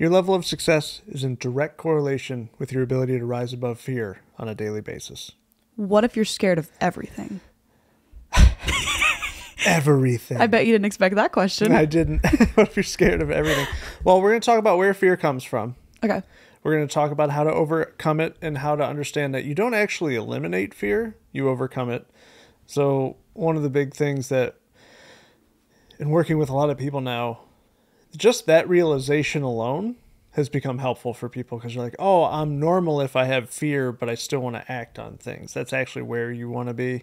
Your level of success is in direct correlation with your ability to rise above fear on a daily basis. What if you're scared of everything? Everything. I bet you didn't expect that question. I didn't. what if you're scared of everything? Well, we're going to talk about where fear comes from. Okay. We're going to talk about how to overcome it and how to understand that you don't actually eliminate fear, you overcome it. So, one of the big things that, in working with a lot of people now, just that realization alone has become helpful for people because you're like, oh, I'm normal if I have fear, but I still want to act on things. That's actually where you want to be.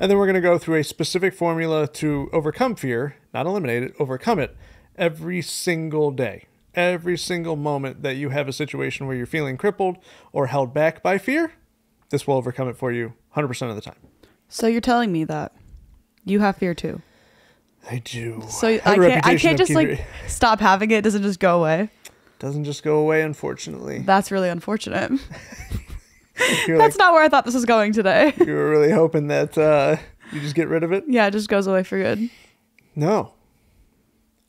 And then we're going to go through a specific formula to overcome fear, not eliminate it, overcome it every single day. Every single moment that you have a situation where you're feeling crippled or held back by fear, this will overcome it for you 100% of the time. So you're telling me that you have fear too. I do. So I a can't, I can't just like stop having it. Doesn't just go away. doesn't just go away, unfortunately. That's really unfortunate. That's like, not where I thought this was going today. you were really hoping that uh, you just get rid of it. yeah, it just goes away for good. No.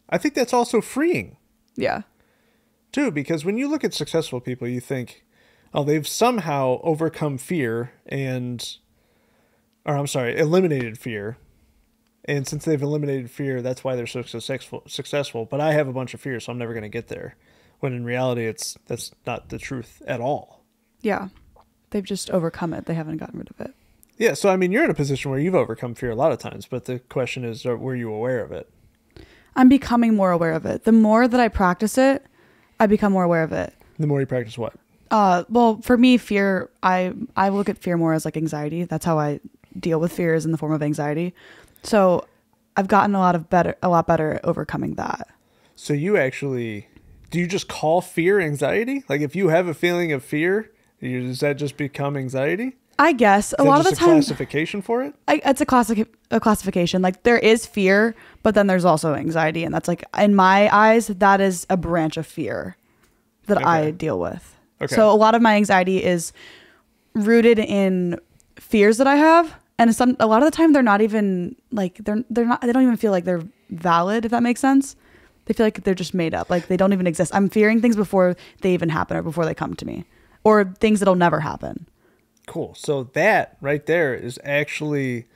I think that's also freeing. Yeah. too, because when you look at successful people, you think, oh, they've somehow overcome fear and, or I'm sorry, eliminated fear. And since they've eliminated fear, that's why they're so successful. Successful, but I have a bunch of fear, so I'm never going to get there. When in reality, it's that's not the truth at all. Yeah. They've just overcome it. They haven't gotten rid of it. Yeah, so I mean, you're in a position where you've overcome fear a lot of times, but the question is, are, were you aware of it? I'm becoming more aware of it. The more that I practice it, I become more aware of it. The more you practice, what? Uh, well, for me, fear, I I look at fear more as like anxiety. That's how I deal with fear is in the form of anxiety. So I've gotten a lot of better, a lot better at overcoming that. So you actually, do you just call fear anxiety? Like if you have a feeling of fear, you, does that just become anxiety? I guess a lot of the a time, classification for it. I, it's a classic a classification. Like there is fear, but then there's also anxiety, and that's like in my eyes, that is a branch of fear that I deal with. Okay. So a lot of my anxiety is rooted in fears that I have, and some a lot of the time they're not even like they're they're not they don't even feel like they're valid. If that makes sense, they feel like they're just made up. Like they don't even exist. I'm fearing things before they even happen or before they come to me, or things that'll never happen. Cool. So that right there is actually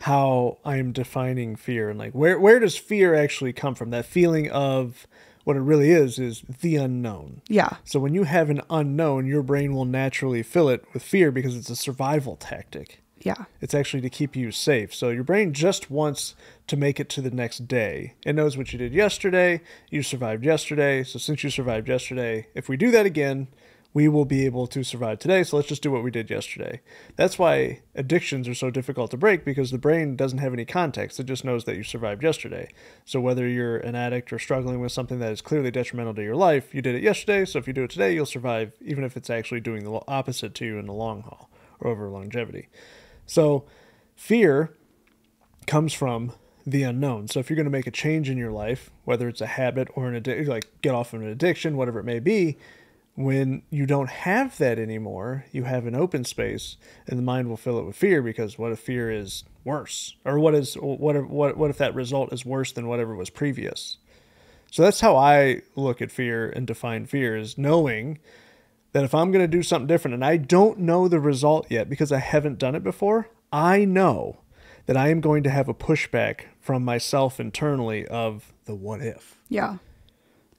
how I am defining fear and like where where does fear actually come from? That feeling of what it really is is the unknown. Yeah. So when you have an unknown, your brain will naturally fill it with fear because it's a survival tactic. Yeah. It's actually to keep you safe. So your brain just wants to make it to the next day. It knows what you did yesterday. You survived yesterday. So since you survived yesterday, if we do that again, we will be able to survive today. So let's just do what we did yesterday. That's why addictions are so difficult to break because the brain doesn't have any context. It just knows that you survived yesterday. So whether you're an addict or struggling with something that is clearly detrimental to your life, you did it yesterday. So if you do it today, you'll survive, even if it's actually doing the opposite to you in the long haul or over longevity. So, fear comes from the unknown. So, if you're going to make a change in your life, whether it's a habit or an addiction, like get off of an addiction, whatever it may be, when you don't have that anymore, you have an open space, and the mind will fill it with fear because what if fear is worse, or what is what if, what what if that result is worse than whatever was previous? So that's how I look at fear and define fear is knowing that if I'm going to do something different and I don't know the result yet because I haven't done it before, I know that I am going to have a pushback from myself internally of the what if. Yeah.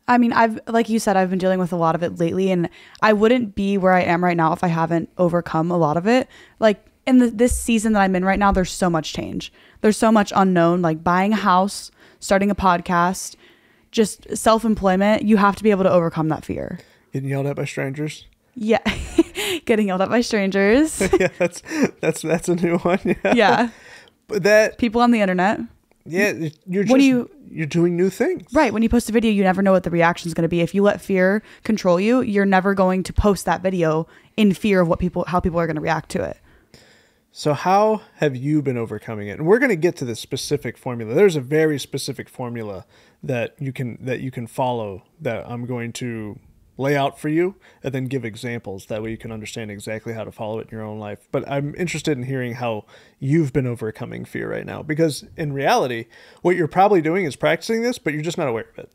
I mean, I've like you said, I've been dealing with a lot of it lately, and I wouldn't be where I am right now if I haven't overcome a lot of it. Like in the, this season that I'm in right now, there's so much change. There's so much unknown. Like buying a house, starting a podcast, just self employment. You have to be able to overcome that fear. Getting yelled at by strangers. Yeah, getting yelled at by strangers. yeah, that's that's that's a new one. Yeah. yeah, But that people on the internet. yeah, you're just do you- you're doing new things. Right. When you post a video, you never know what the reaction is going to be. If you let fear control you, you're never going to post that video in fear of what people, how people are going to react to it. So how have you been overcoming it? And we're going to get to the specific formula. There's a very specific formula that you can that you can follow that I'm going to lay out for you and then give examples that way you can understand exactly how to follow it in your own life. But I'm interested in hearing how you've been overcoming fear right now because in reality, what you're probably doing is practicing this, but you're just not aware of it.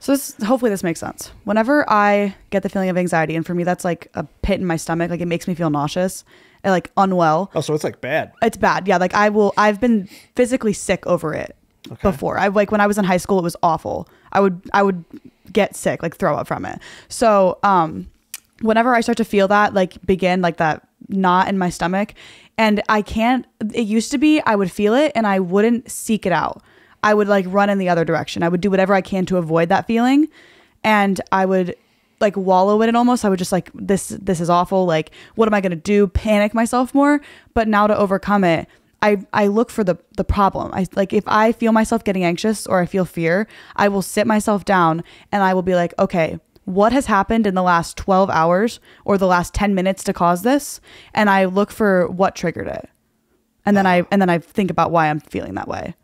So this, hopefully this makes sense. Whenever I get the feeling of anxiety, and for me that's like a pit in my stomach, like it makes me feel nauseous, and like unwell. Oh, so it's like bad. It's bad. Yeah, like I will. I've been physically sick over it before. I like when I was in high school, it was awful. I would I would get sick, like throw up from it. So um, whenever I start to feel that, like begin like that knot in my stomach, and I can't. It used to be I would feel it and I wouldn't seek it out. I would like run in the other direction. I would do whatever I can to avoid that feeling, and I would like wallow in it almost. I would just like this this is awful. Like what am I going to do? Panic myself more. But now to overcome it, I I look for the the problem. I like if I feel myself getting anxious or I feel fear, I will sit myself down and I will be like, okay, what has happened in the last 12 hours or the last 10 minutes to cause this? And I look for what triggered it. And then I and then I think about why I'm feeling that way.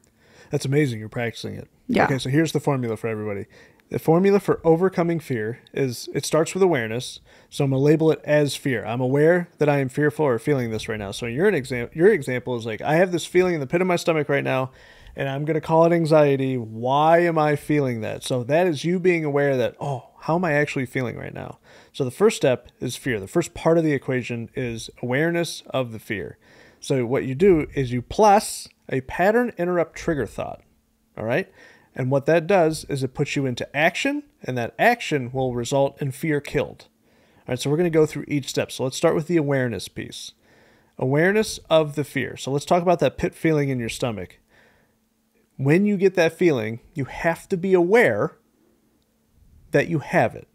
That's amazing. You're practicing it. Yeah. Okay, so here's the formula for everybody. The formula for overcoming fear is it starts with awareness. So I'm gonna label it as fear. I'm aware that I am fearful or feeling this right now. So your example, your example is like I have this feeling in the pit of my stomach right now, and I'm gonna call it anxiety. Why am I feeling that? So that is you being aware that oh, how am I actually feeling right now? So the first step is fear. The first part of the equation is awareness of the fear. So what you do is you plus a pattern interrupt trigger thought. All right. And what that does is it puts you into action, and that action will result in fear killed. All right. So we're going to go through each step. So let's start with the awareness piece awareness of the fear. So let's talk about that pit feeling in your stomach. When you get that feeling, you have to be aware that you have it.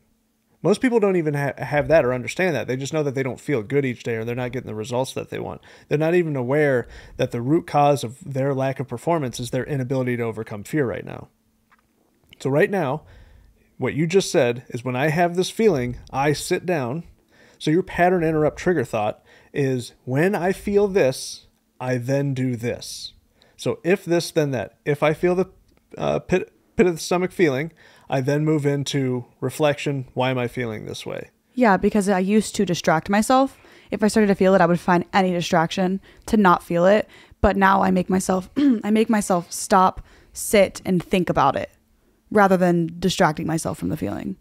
Most people don't even ha- have that or understand that. They just know that they don't feel good each day or they're not getting the results that they want. They're not even aware that the root cause of their lack of performance is their inability to overcome fear right now. So, right now, what you just said is when I have this feeling, I sit down. So, your pattern interrupt trigger thought is when I feel this, I then do this. So, if this, then that. If I feel the uh, pit, pit of the stomach feeling, I then move into reflection. Why am I feeling this way? Yeah, because I used to distract myself. If I started to feel it, I would find any distraction to not feel it. But now I make myself I make myself stop, sit and think about it rather than distracting myself from the feeling.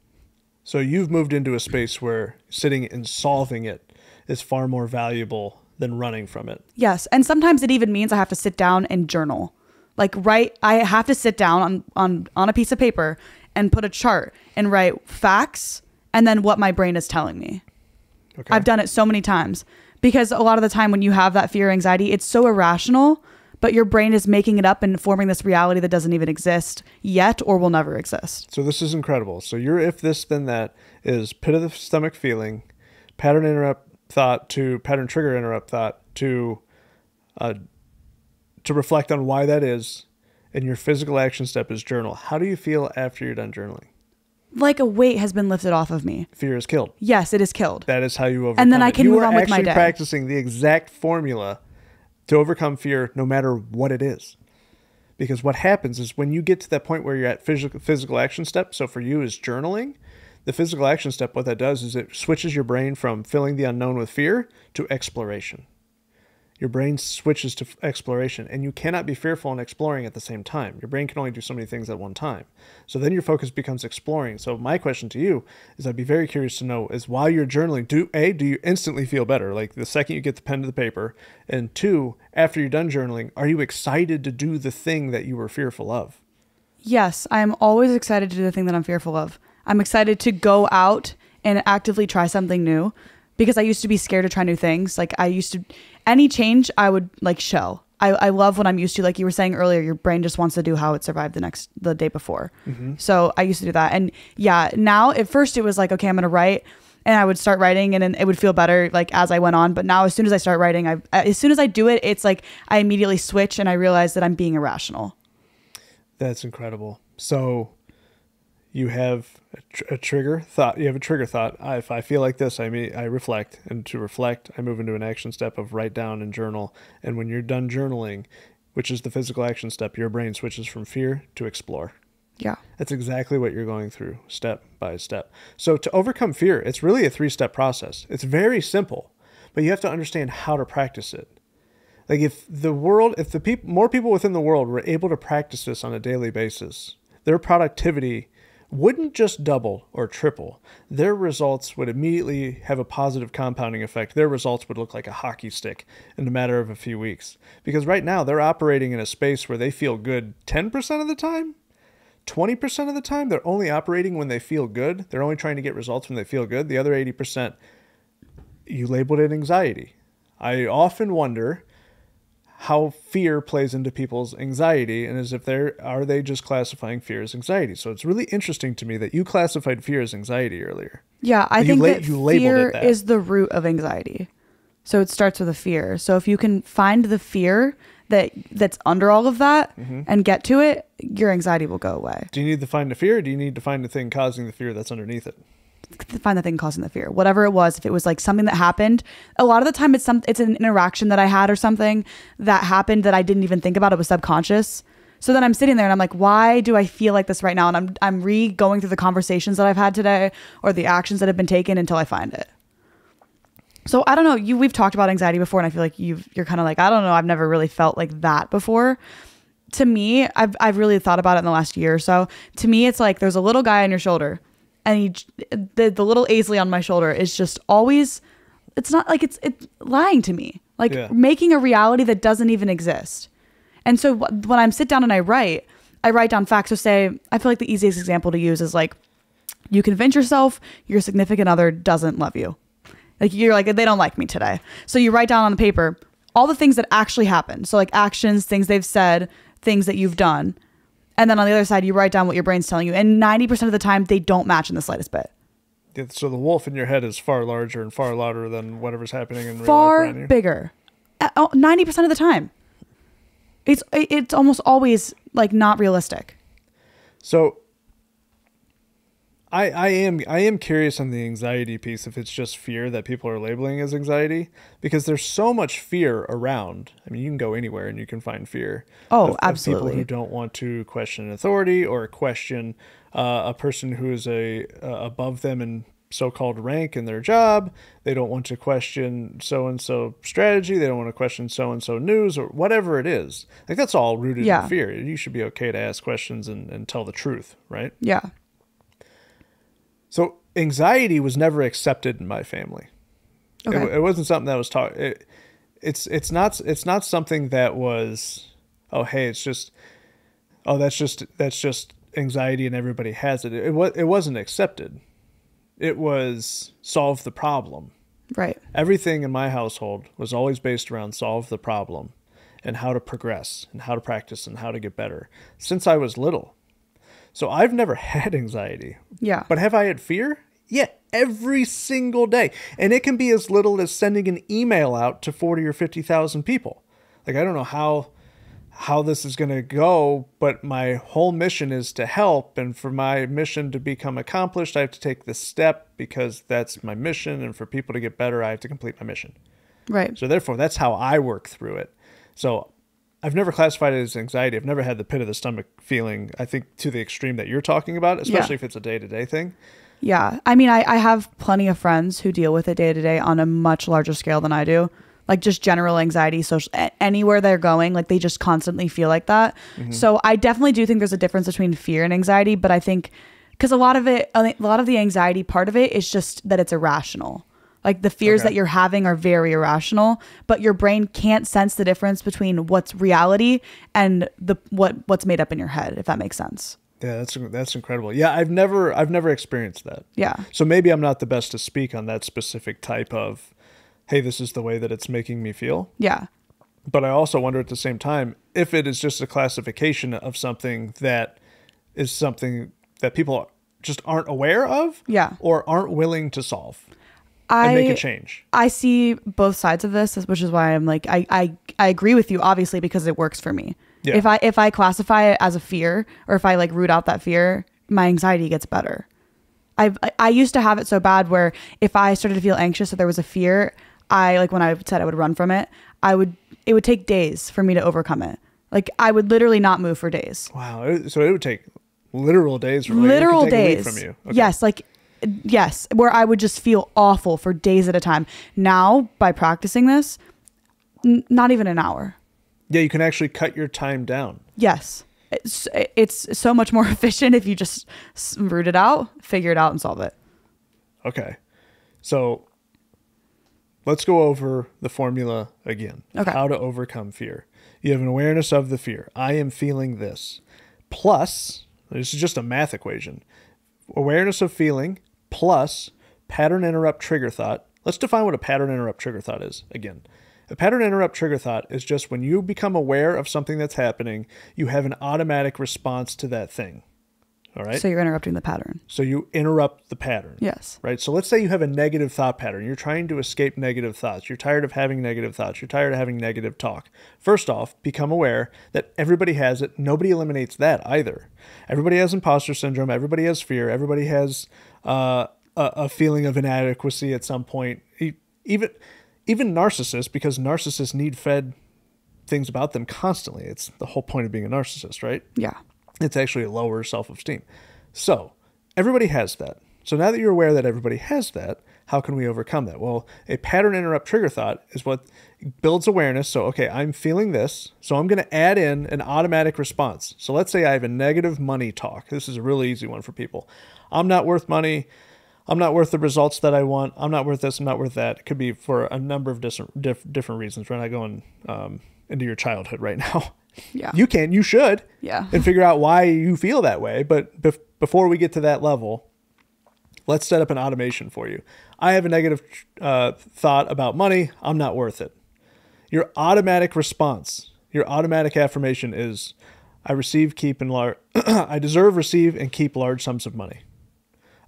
So you've moved into a space where sitting and solving it is far more valuable than running from it. Yes, and sometimes it even means I have to sit down and journal. Like write I have to sit down on on on a piece of paper and put a chart and write facts and then what my brain is telling me. Okay. I've done it so many times because a lot of the time when you have that fear anxiety, it's so irrational, but your brain is making it up and forming this reality that doesn't even exist yet or will never exist. So this is incredible. So your if this then that is pit of the stomach feeling, pattern interrupt thought to pattern trigger interrupt thought to uh, to reflect on why that is, and your physical action step is journal. How do you feel after you're done journaling? Like a weight has been lifted off of me. Fear is killed. Yes, it is killed. That is how you overcome. And then I can you move on with my actually day. practicing the exact formula to overcome fear, no matter what it is. Because what happens is when you get to that point where you're at physical physical action step. So for you is journaling. The physical action step, what that does is it switches your brain from filling the unknown with fear to exploration. Your brain switches to exploration, and you cannot be fearful and exploring at the same time. Your brain can only do so many things at one time. So then your focus becomes exploring. So my question to you is, I'd be very curious to know is while you're journaling, do a do you instantly feel better, like the second you get the pen to the paper, and two, after you're done journaling, are you excited to do the thing that you were fearful of? Yes, I'm always excited to do the thing that I'm fearful of. I'm excited to go out and actively try something new because I used to be scared to try new things. Like I used to, any change I would like shell. I, I love what I'm used to. Like you were saying earlier, your brain just wants to do how it survived the next, the day before. Mm-hmm. So I used to do that. And yeah, now at first it was like, okay, I'm going to write and I would start writing and then it would feel better like as I went on. But now as soon as I start writing, I, as soon as I do it, it's like I immediately switch and I realize that I'm being irrational. That's incredible. So you have a, tr- a trigger thought. You have a trigger thought. I, if I feel like this, I mean, I reflect, and to reflect, I move into an action step of write down and journal. And when you're done journaling, which is the physical action step, your brain switches from fear to explore. Yeah. That's exactly what you're going through, step by step. So to overcome fear, it's really a three-step process. It's very simple, but you have to understand how to practice it. Like if the world, if the people, more people within the world were able to practice this on a daily basis, their productivity wouldn't just double or triple. Their results would immediately have a positive compounding effect. Their results would look like a hockey stick in a matter of a few weeks. Because right now they're operating in a space where they feel good 10% of the time. 20% of the time, they're only operating when they feel good. They're only trying to get results when they feel good. The other 80%, you labeled it anxiety. I often wonder how fear plays into people's anxiety and as if they're are they just classifying fear as anxiety so it's really interesting to me that you classified fear as anxiety earlier Yeah, I think la- that you labeled fear it that. is the root of anxiety. So it starts with a fear. So if you can find the fear that that's under all of that Mm-hmm. and get to it, your anxiety will go away. do you need to find the fear or do you need to find the thing causing the fear that's underneath it Find the thing causing the fear, whatever it was. If it was like something that happened, a lot of the time it's some it's an interaction that I had or something that happened that I didn't even think about. It was subconscious. So then I'm sitting there and I'm like, why do I feel like this right now? And I'm I'm re going through the conversations that I've had today or the actions that have been taken until I find it. So I don't know. You we've talked about anxiety before, and I feel like you've you're kind of like I don't know. I've never really felt like that before. To me, I've I've really thought about it in the last year or so. To me, it's like there's a little guy on your shoulder, and he the the little Aisley on my shoulder is just always. It's not like it's it's lying to me, like Yeah. making a reality that doesn't even exist. And so when i'm sit down and I write, I write down facts. So say I feel like the easiest example to use is like you convince yourself your significant other doesn't love you. Like you're like they don't like me today. So you write down on the paper all the things that actually happened. So like actions, things they've said, things that you've done. And then on the other side you write down what your brain's telling you. And 90% of the time they don't match in the slightest bit. Yeah, so the wolf in your head is far larger and far louder than whatever's happening in real life Far bigger. Uh, oh, 90% of the time. It's it's almost always like not realistic. So I I am I am curious on the anxiety piece if it's just fear that people are labeling as anxiety because there's so much fear around. I mean, you can go anywhere and you can find fear. Oh, of- of absolutely. people who don't want to question authority or question uh, a person who is a uh, above them in so-called rank in their job. They don't want to question so and so strategy. They don't want to question so and so news or whatever it is. Like that's all rooted Yeah. in fear. You should be okay to ask questions and, and tell the truth, right? Yeah. So anxiety was never accepted in my family. It, Okay. it wasn't something that was taught. It, it's it's not it's not something that was. Oh hey, it's just. Oh, that's just that's just anxiety, and everybody has it. It, it was it wasn't accepted. It was solve the problem. Right. Everything in my household was always based around solve the problem and how to progress and how to practice and how to get better since I was little. So I've never had anxiety. Yeah. But have I had fear? Yeah, every single day. And it can be as little as sending an email out to 40 or 50,000 people. Like I don't know how how this is going to go, but my whole mission is to help and for my mission to become accomplished, I have to take this step because that's my mission and for people to get better, I have to complete my mission. Right. So therefore, that's how I work through it. So I've never classified it as anxiety. I've never had the pit of the stomach feeling. I think to the extreme that you're talking about, especially if it's a day to day thing. Yeah. I mean, I, I have plenty of friends who deal with it day to day on a much larger scale than I do. Like just general anxiety, social, anywhere they're going, like they just constantly feel like that. Mm-hmm. So I definitely do think there's a difference between fear and anxiety, but I think because a lot of it, a lot of the anxiety part of it is just that it's irrational. Like the fears Okay. that you're having are very irrational, but your brain can't sense the difference between what's reality and the what what's made up in your head, if that makes sense. Yeah, that's that's incredible. Yeah, I've never I've never experienced that. Yeah. So maybe I'm not the best to speak on that specific type of, hey, this is the way that it's making me feel. Yeah. But I also wonder at the same time if it is just a classification of something that is something that people just aren't aware of, Yeah. or aren't willing to solve I and make a change. I see both sides of this, which is why I'm like I I, I agree with you obviously because it works for me. Yeah. If I if I classify it as a fear or if I like root out that fear, my anxiety gets better. I've I- I used to have it so bad where if I started to feel anxious or there was a fear, I like when I said I would run from it, I would it would take days for me to overcome it. Like I would literally not move for days. Wow. So it would take literal days. For like, literal take a week days from you. Okay. yes like yes where i would just feel awful for days at a time now by practicing this n- not even an hour Yeah, you can actually cut your time down. yes it's, it's so much more efficient if you just root it out, figure it out, and solve it. Okay. So let's go over the formula again. Okay. How to overcome fear. You have an awareness of the fear. I am feeling this. Plus, this is just a math equation. Awareness of feeling plus pattern interrupt trigger thought. Let's define what a pattern interrupt trigger thought is again. A pattern interrupt trigger thought is just when you become aware of something that's happening, you have an automatic response to that thing. All right? So you're interrupting the pattern. So you interrupt the pattern. Yes. Right. So let's say you have a negative thought pattern. You're trying to escape negative thoughts. You're tired of having negative thoughts. You're tired of having negative talk. First off, become aware that everybody has it. Nobody eliminates that either. Everybody has imposter syndrome. Everybody has fear. Everybody has uh, a, a feeling of inadequacy at some point. Even even narcissists, because narcissists need fed things about them constantly. It's the whole point of being a narcissist, right? Yeah. it's actually a lower self esteem. So, everybody has that. So, now that you're aware that everybody has that, how can we overcome that? Well, a pattern interrupt trigger thought is what builds awareness. So, okay, I'm feeling this. So, I'm going to add in an automatic response. So, let's say I have a negative money talk. This is a really easy one for people. I'm not worth money. I'm not worth the results that I want. I'm not worth this. I'm not worth that. It could be for a number of different diff, different reasons. We're not going um, into your childhood right now. Yeah. You can. You should Yeah. and figure out why you feel that way. But bef- before we get to that level, let's set up an automation for you. I have a negative uh, thought about money. I'm not worth it. Your automatic response, your automatic affirmation is, I receive, keep, and large. I deserve, receive, and keep large sums of money.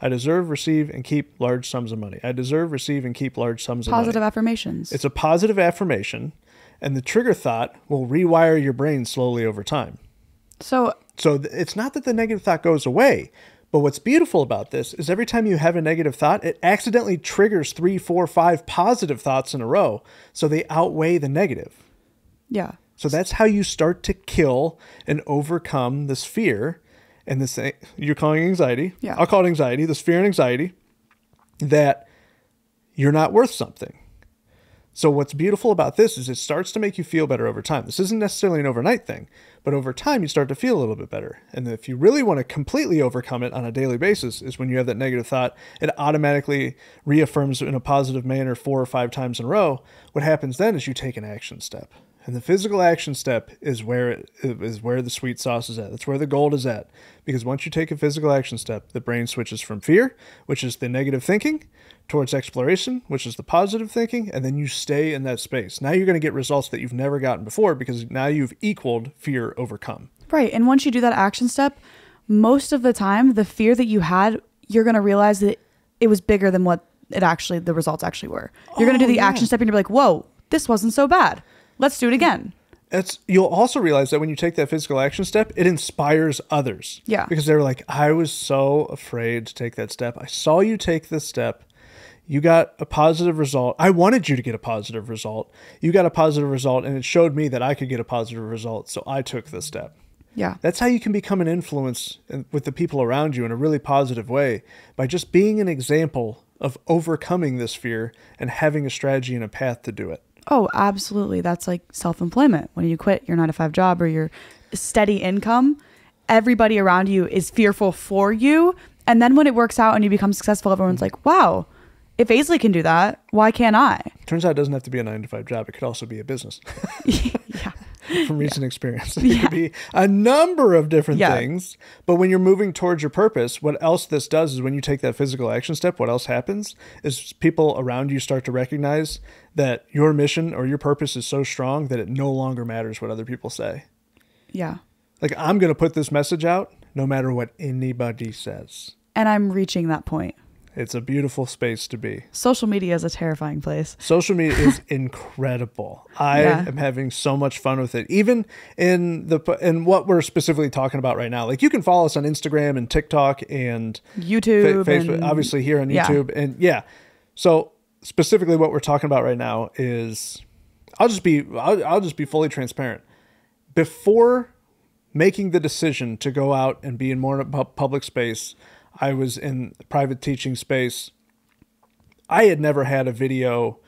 I deserve, receive, and keep large sums of money. I deserve, receive, and keep large sums of money. Positive affirmations. It's a positive affirmation, and the trigger thought will rewire your brain slowly over time. so So th- it's not that the negative thought goes away, but what's beautiful about this is every time you have a negative thought, it accidentally triggers three, four, five positive thoughts in a row. So they outweigh the negative. yeah. So that's how you start to kill and overcome this fear and this you're calling anxiety. Yeah. I'll call it anxiety, this fear and anxiety that you're not worth something. So what's beautiful about this is it starts to make you feel better over time. This isn't necessarily an overnight thing, but over time you start to feel a little bit better. And if you really want to completely overcome it on a daily basis is when you have that negative thought, it automatically reaffirms in a positive manner four or five times in a row. What happens then is you take an action step. And the physical action step is where it is where the sweet sauce is at. That's where the gold is at. Because once you take a physical action step, the brain switches from fear, which is the negative thinking, towards exploration, which is the positive thinking, and then you stay in that space. Now you're going to get results that you've never gotten before because now you've equaled fear overcome. Right. And once you do that action step, most of the time, the fear that you had, you're going to realize that it was bigger than what it actually, the results actually were. You're going to Oh, do the yeah. action step and you're like, whoa, this wasn't so bad. Let's do it again. It's you'll also realize that when you take that physical action step, it inspires others. Yeah. Because they're like, I was so afraid to take that step. I saw you take this step. You got a positive result. I wanted you to get a positive result. You got a positive result, and it showed me that I could get a positive result. So I took the step. Yeah. That's how you can become an influence with the people around you in a really positive way by just being an example of overcoming this fear and having a strategy and a path to do it. Oh, absolutely. That's like self employment. When you quit your nine to five job or your steady income, everybody around you is fearful for you. And then when it works out and you become successful, everyone's like, wow, if Aisley can do that, why can't I? Turns out it doesn't have to be a nine to five job. It could also be a business. yeah. from recent experience. It could be a number of different Yeah. things. But when you're moving towards your purpose, what else this does is when you take that physical action step, what else happens is people around you start to recognize that your mission or your purpose is so strong that it no longer matters what other people say. Yeah. Like, I'm going to put this message out no matter what anybody says. And I'm reaching that point. It's a beautiful space to be. Social media is a terrifying place. Social media is incredible. I Yeah. am having so much fun with it. Even in the in what we're specifically talking about right now. Like you can follow us on Instagram and TikTok and Fa- YouTube. Facebook, and- obviously here on yeah. YouTube and yeah. So specifically what we're talking about right now is I'll just be I'll, I'll just be fully transparent. Before making the decision to go out and be in more public space, I was in private teaching space. I had never had a video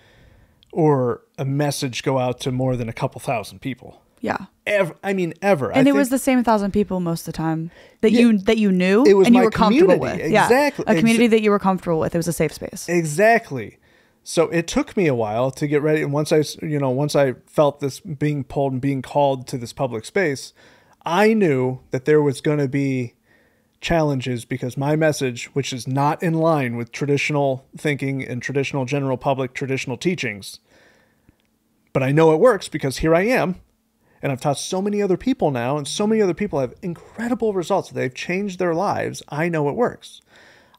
or a message go out to more than a couple thousand people. Yeah. Ever, I mean, ever. I And it think- was the same thousand people most of the time that Yeah. you that you knew It was and you were comfortable with. Yeah. Exactly. A community Exa- that you were comfortable with. It was a safe space. Exactly. So it took me a while to get ready. And once I, you know, once I felt this being pulled and being called to this public space, I knew that there was going to be challenges because my message, which is not in line with traditional thinking and traditional general public traditional teachings, but I know it works because here I am. And I've taught so many other people now, and so many other people have incredible results. They've changed their lives. I know it works.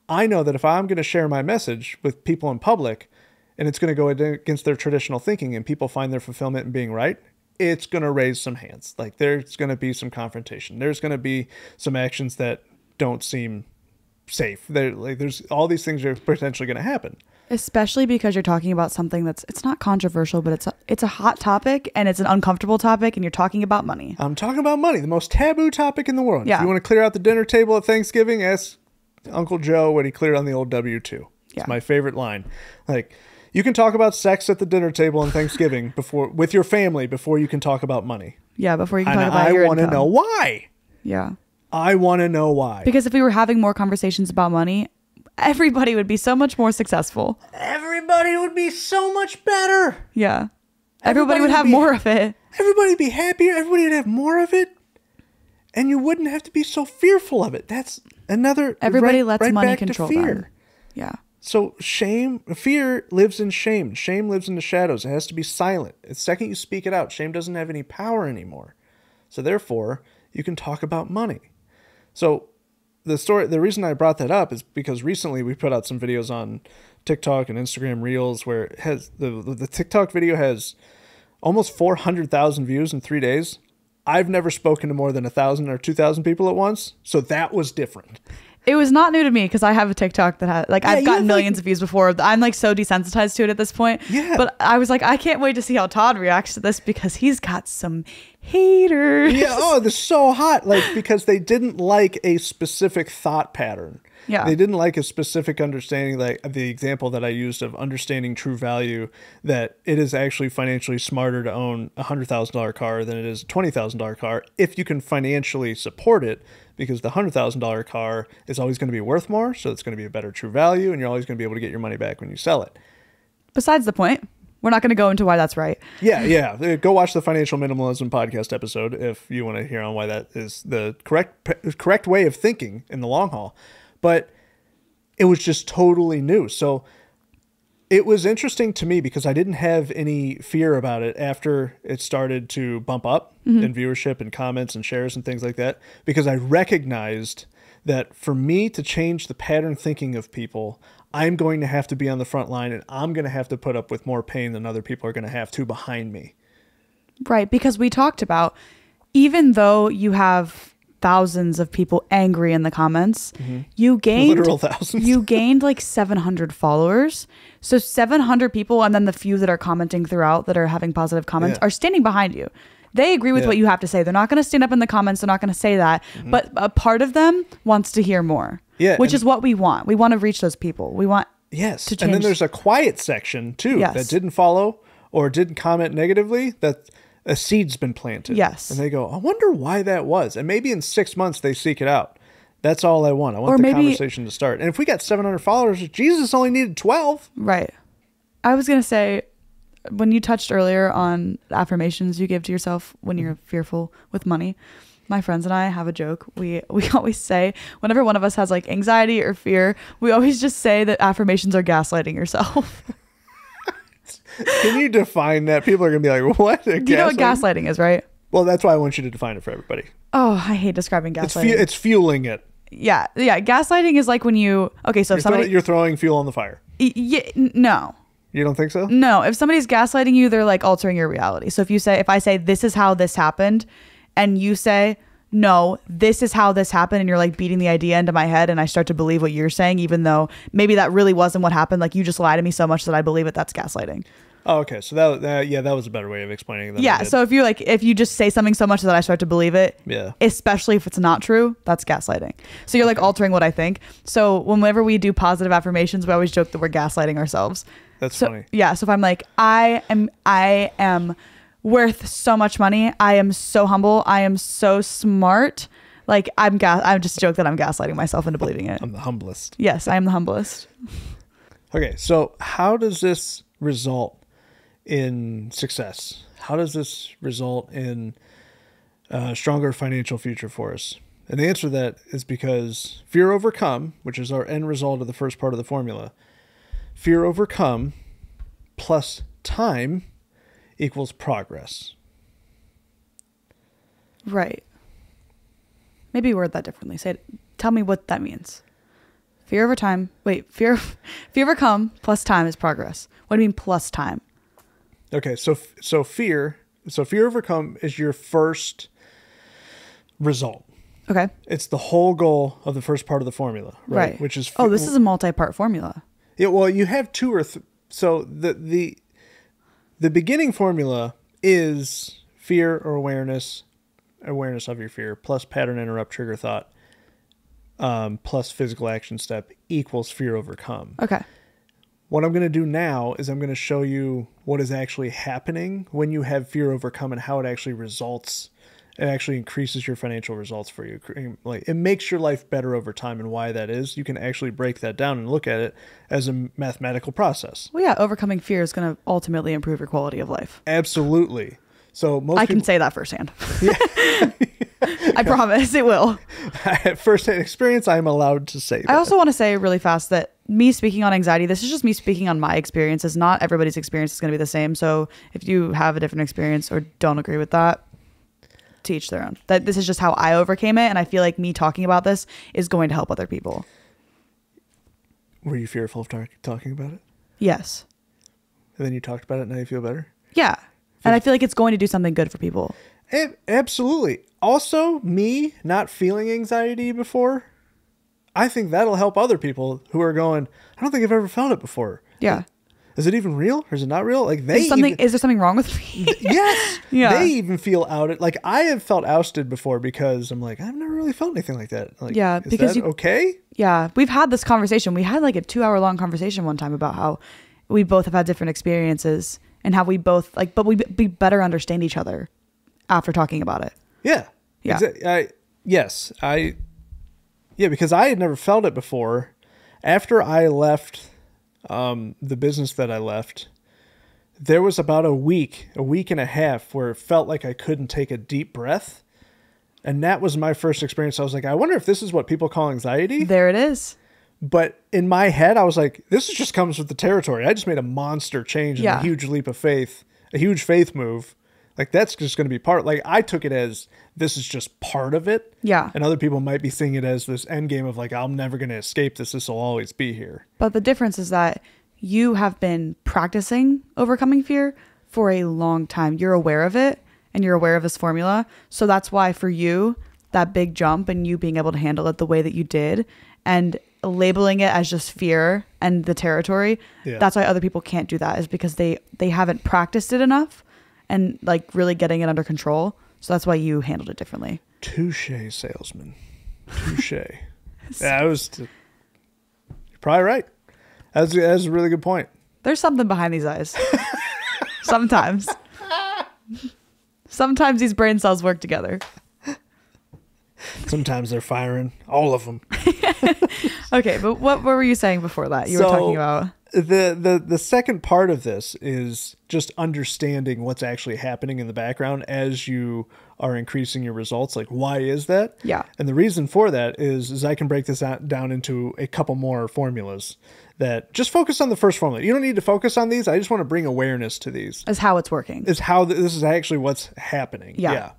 I know that if I'm going to share my message with people in public and it's going to go against their traditional thinking and people find their fulfillment in being right, it's going to raise some hands. Like there's going to be some confrontation. There's going to be some actions that don't seem safe. There, like there's all these things are potentially going to happen. Especially because you're talking about something that's it's not controversial, but it's a, it's a hot topic and it's an uncomfortable topic and you're talking about money. I'm talking about money, the most taboo topic in the world. If Yeah. you want to clear out the dinner table at Thanksgiving, ask Uncle Joe what he cleared on the old W two. Yeah. It's my favorite line. Like you can talk about sex at the dinner table on Thanksgiving before with your family before you can talk about money. Yeah, before you can And talk about I your want to know why. Yeah. I want to know why. Because if we were having more conversations about money, everybody would be so much more successful. Everybody would be so much better. Yeah. Everybody, Everybody would would have be- more of it. Everybody would be happier. Everybody would have more of it. And you wouldn't have to be so fearful of it. That's another Everybody right- lets right money control fear. them. Yeah. So shame, fear lives in shame. Shame lives in the shadows. It has to be silent. The second you speak it out, shame doesn't have any power anymore. So therefore, you can talk about money. So the story, the reason I brought that up is because recently we put out some videos on TikTok and Instagram Reels where it has the the TikTok video has almost four hundred thousand views in three days. I've never spoken to more than a thousand or two thousand people at once, so that was different. It was not new to me because I have a TikTok that has like Yeah, I've gotten have, like- millions of views before. I'm like so desensitized to it at this point. Yeah. But I was like, I can't wait to see how Todd reacts to this because he's got some haters. yeah oh they're so hot like because they didn't like a specific thought pattern Yeah. they didn't like a specific understanding like the example that i used of understanding true value that it is actually financially smarter to own a hundred thousand dollar car than it is a twenty thousand dollar car if you can financially support it because the hundred thousand dollar car is always going to be worth more so it's going to be a better true value and you're always going to be able to get your money back when you sell it Besides the point, we're not going to go into why that's right. Yeah, yeah. Uh, Go watch the financial minimalism podcast episode if you want to hear on why that is the correct correct way of thinking in the long haul. But it was just totally new. So it was interesting to me because I didn't have any fear about it after it started to bump up mm-hmm. in viewership and comments and shares and things like that because I recognized that for me to change the pattern thinking of people, I'm going to have to be on the front line and I'm going to have to put up with more pain than other people are going to have to behind me. Right, because we talked about even though you have thousands of people angry in the comments, you gained Mm-hmm. Literal thousands. you gained like 700 followers. So 700 people and then the few that are commenting throughout that are having positive comments Yeah. are standing behind you. They agree with Yeah. what you have to say. They're not going to stand up in the comments. They're not going to say that. But a part of them wants to hear more. Mm-hmm. Yeah, Which is what we want. We want to reach those people. We want Yes. to And then there's a quiet section too Yes. that didn't follow or didn't comment negatively that a seed's been planted. Yes. And they go, I wonder why that was. And maybe in six months they seek it out. That's all I want. I want Or the maybe- conversation to start. And if we got 700 followers, Jesus only needed 12. Right. I was going to say, when you touched earlier on affirmations you give to yourself when you're mm-hmm. fearful with money, my friends and I have a joke. We we always say whenever one of us has like anxiety or fear, we always just say that affirmations are gaslighting yourself. Can you define that? People are going to be like, what? Do you know what gaslighting is, right? Well, that's why I want you to define it for everybody. Oh, I hate describing It's, gaslighting. fu- it's fueling it. yeah, yeah. Gaslighting is like when you okay. So You're, if somebody, you're throwing fuel on the fire. y- y- no, You don't think so? No, if somebody's gaslighting you, they're like altering your reality. So if you say, if I say, this is how this happened, and you say, no, this is how this happened, and you're like beating the idea into my head, and I start to believe what you're saying, even though maybe that really wasn't what happened. Like you just lied to me so much that I believe it. That's gaslighting. Oh, okay. So that, that yeah, that was a better way of explaining it. Yeah. So if you're like, if you just say something so much that I start to believe it, Yeah. especially if it's not true, that's gaslighting. So you're like altering what I think. So whenever we do positive affirmations, we always joke that we're gaslighting ourselves. That's so, funny. Yeah. So if I'm like, I am, I am worth so much money. I am so humble. I am so smart. Like I'm gas. I'm just joke that I'm gaslighting myself into believing it. I'm the humblest. Yes, I am the humblest. Okay, so how does this result in success? How does this result in a stronger financial future for us? And the answer to that is because fear overcome, which is our end result of the first part of the formula, fear overcome plus time equals progress. Right. Maybe word that differently. Say, it- tell me what that means. Fear over time. Wait, fear, fear overcome plus time is progress. What do you mean plus time? Okay, so so fear, so fear overcome is your first result. Okay. It's the whole goal of the first part of the formula, right? Right. Which is oh, this is a multi-part formula. Yeah, well, you have two or th- so the the the beginning formula is fear or awareness, awareness of your fear plus pattern interrupt trigger thought, um, plus physical action step equals fear overcome. Okay. What I'm going to do now is I'm going to show you what is actually happening when you have fear overcome and how it actually results. It actually increases your financial results for you. Like it makes your life better over time, and why that is, you can actually break that down and look at it as a mathematical process. Well, yeah, overcoming fear is going to ultimately improve your quality of life. Absolutely. So most I can people, say that firsthand. I promise it will. at first-hand experience, I'm allowed to say that. I also want to say really fast that me speaking on anxiety, this is just me speaking on my experiences. Not everybody's experience is going to be the same. So if you have a different experience or don't agree with that, to each their own. That this is just how I overcame it, and I feel like me talking about this is going to help other people. Were you fearful of talk- talking about it? Yes. And then you talked about it, and now you feel better. Yeah. And I feel like it's going to do something good for people. Ab- absolutely. Also, me not feeling anxiety before, I think that'll help other people who are going. I don't think I've ever felt it before. Yeah. Is it even real or is it not real? Like they Is something even, is there something wrong with me? yes, Yeah. They even feel outed. Like I have felt ousted before because I'm like I've never really felt anything like that. Like, Yeah, is because that you- okay. Yeah, we've had this conversation. We had like a two hour long conversation one time about how we both have had different experiences and how we both like, but we we better understand each other after talking about it. Yeah. Yeah. Exa- I, yes, I. Yeah, because I had never felt it before. After I left um, the business that I left, there was about a week, a week and a half, where it felt like I couldn't take a deep breath. And that was my first experience. I was like, I wonder if this is what people call anxiety. There it is. But in my head, I was like, this is just comes with the territory. I just made a monster change and Yeah. a huge leap of faith, a huge faith move. Like that's just going to be part. Like I took it as this is just part of it. Yeah. And other people might be seeing it as this end game of like I'm never going to escape this. This will always be here. But the difference is that you have been practicing overcoming fear for a long time. You're aware of it and you're aware of this formula. So that's why for you, that big jump and you being able to handle it the way that you did and labeling it as just fear and the territory, Yeah. that's why other people can't do that is because they they haven't practiced it enough and like really getting it under control. So that's why you handled it differently. Touche, salesman. Touche. yeah, I was. You're probably right. That's that's a really good point. There's something behind these eyes. Sometimes. Sometimes these brain cells work together. Sometimes they're firing all of them. Okay, but what, what were you saying before that? You were talking about the the the second part of this is just understanding what's actually happening in the background as you are increasing your results like why is that Yeah. and the reason for that is is i can break this out, down into a couple more formulas that just focus on the first formula you don't need to focus on these i just want to bring awareness to these is how it's working. is how th- this is actually what's happening. Yeah.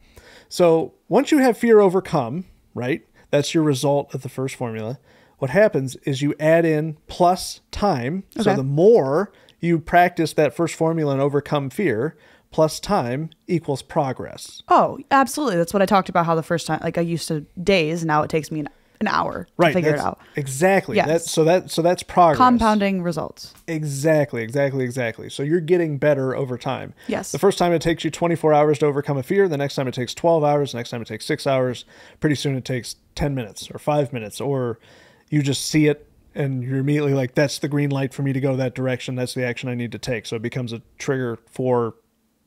So once you have fear overcome, right? That's your result of the first formula. What happens is you add in plus time. So the more you practice that first formula and overcome fear, plus time equals progress. Oh, absolutely. That's what I talked about. How the first time, like I used to days, now it takes me an, an hour Right. to figure it out. Exactly. Yes. That, so that so that's progress. Compounding results. Exactly, exactly, exactly. So you're getting better over time. Yes. The first time it takes you 24 hours to overcome a fear. The next time it takes 12 hours. The next time it takes six hours. Pretty soon it takes 10 minutes or five minutes, or you just see it and you're immediately like, that's the green light for me to go that direction. That's the action I need to take. So it becomes a trigger for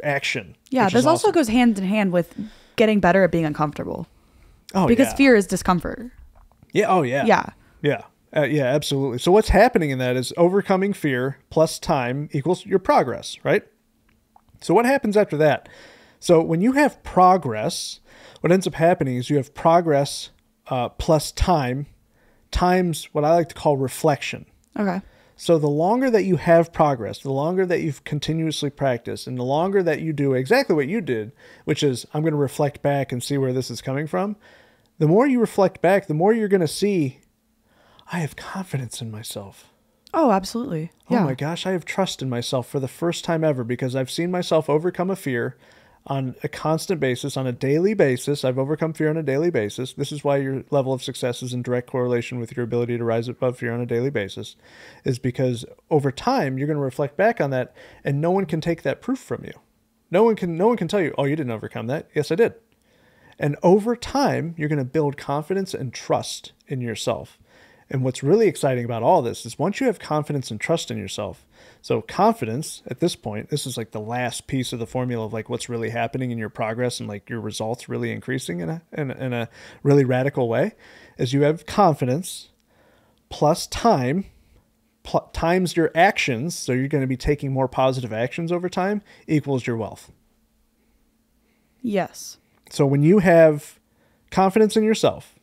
action. Yeah, this also awesome. goes hand in hand with getting better at being uncomfortable oh, because yeah. fear is discomfort. Yeah. Oh yeah. Yeah. Yeah. Uh, yeah, absolutely. So what's happening in that is overcoming fear plus time equals your progress, right? So what happens after that? So when you have progress, what ends up happening is you have progress uh, plus time times what I like to call reflection. Okay. So the longer that you have progress, the longer that you've continuously practiced, and the longer that you do exactly what you did, which is I'm going to reflect back and see where this is coming from, the more you reflect back, the more you're going to see I have confidence in myself. Oh, absolutely. Oh Yeah. my gosh, I have trust in myself for the first time ever because I've seen myself overcome a fear on a constant basis, on a daily basis. I've overcome fear on a daily basis. This is why your level of success is in direct correlation with your ability to rise above fear on a daily basis, is because over time you're going to reflect back on that and no one can take that proof from you. No one can no one can tell you, "Oh, you didn't overcome that." Yes, I did. And over time, you're going to build confidence and trust in yourself. And what's really exciting about all this is once you have confidence and trust in yourself. So confidence at this point, this is like the last piece of the formula of like what's really happening in your progress and like your results really increasing in a in, a- in a really radical way, is you have confidence plus time pl- times your actions. So you're going to be taking more positive actions over time equals your wealth. Yes. So when you have confidence in yourself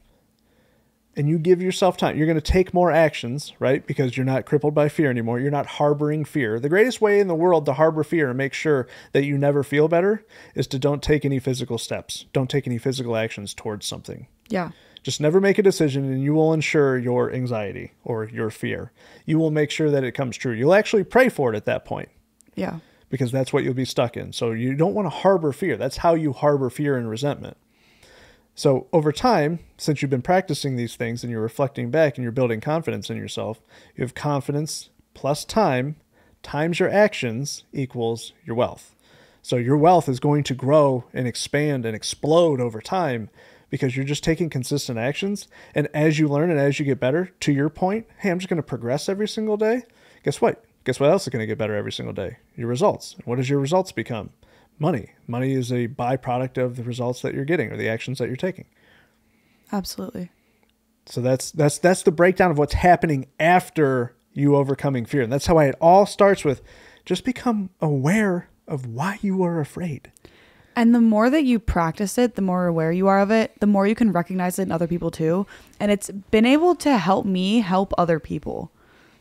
and you give yourself time, you're going to take more actions, right? Because you're not crippled by fear anymore. You're not harboring fear. The greatest way in the world to harbor fear and make sure that you never feel better is to don't take any physical steps. Don't take any physical actions towards something. Yeah. Just never make a decision and you will ensure your anxiety or your fear. You will make sure that it comes true. You'll actually pray for it at that point Yeah. Because that's what you'll be stuck in. So you don't want to harbor fear. That's how you harbor fear and resentment. So over time, since you've been practicing these things and you're reflecting back and you're building confidence in yourself, you have confidence plus time times your actions equals your wealth. So your wealth is going to grow and expand and explode over time because you're just taking consistent actions. And as you learn and as you get better, to your point, hey, I'm just going to progress every single day. Guess what? Guess what else is going to get better every single day? Your results. What does your results become? Money. Money is a byproduct of the results that you're getting or the actions that you're taking. Absolutely. So that's that's that's the breakdown of what's happening after you overcoming fear. And that's how it all starts with just become aware of why you are afraid. And the more that you practice it, the more aware you are of it, the more you can recognize it in other people too. And it's been able to help me help other people.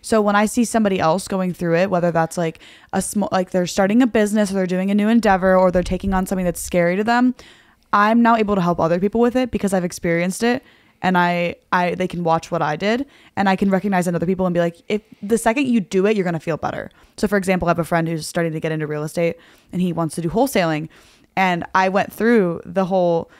So when I see somebody else going through it, whether that's like a small, like they're starting a business or they're doing a new endeavor or they're taking on something that's scary to them, I'm now able to help other people with it because I've experienced it and I, I, they can watch what I did and I can recognize in other people and be like, if the second you do it, you're going to feel better. So for example, I have a friend who's starting to get into real estate and he wants to do wholesaling. And I went through the whole,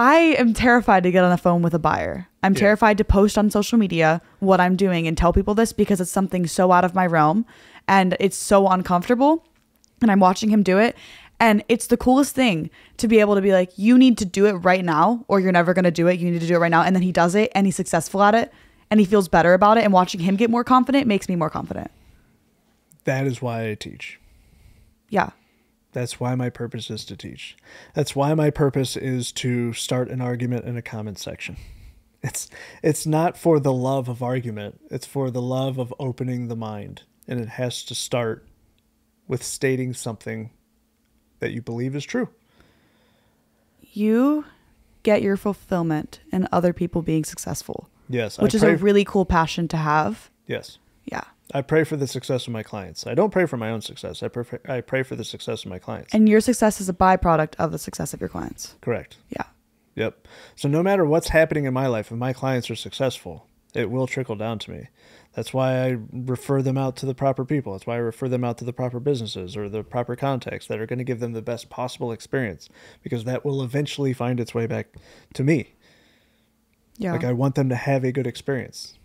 I am terrified to get on the phone with a buyer. I'm Yeah. terrified to post on social media what I'm doing and tell people this because it's something so out of my realm and it's so uncomfortable. And I'm watching him do it. And it's the coolest thing to be able to be like, you need to do it right now, or you're never going to do it. You need to do it right now. And then he does it and he's successful at it and he feels better about it. And watching him get more confident makes me more confident. That is why I teach. Yeah. That's why my purpose is to teach. That's why my purpose is to start an argument in a comment section. It's it's not for the love of argument. It's for the love of opening the mind. And it has to start with stating something that you believe is true. You get your fulfillment in other people being successful, Yes, which I is pray a really cool passion to have. Yes. I pray for the success of my clients. I don't pray for my own success. I pray for, I pray for the success of my clients. And your success is a byproduct of the success of your clients. Correct. Yeah. Yep. So no matter what's happening in my life, if my clients are successful, it will trickle down to me. That's why I refer them out to the proper people. That's why I refer them out to the proper businesses or the proper contacts that are going to give them the best possible experience because that will eventually find its way back to me. Yeah. Like I want them to have a good experience.